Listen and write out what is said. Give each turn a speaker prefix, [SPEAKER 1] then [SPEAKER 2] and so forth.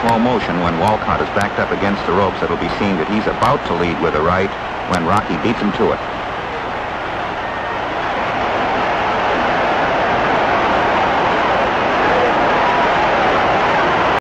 [SPEAKER 1] slow motion when Walcott is backed up against the ropes. It'll be seen that he's about to lead with a right when Rocky beats him to it.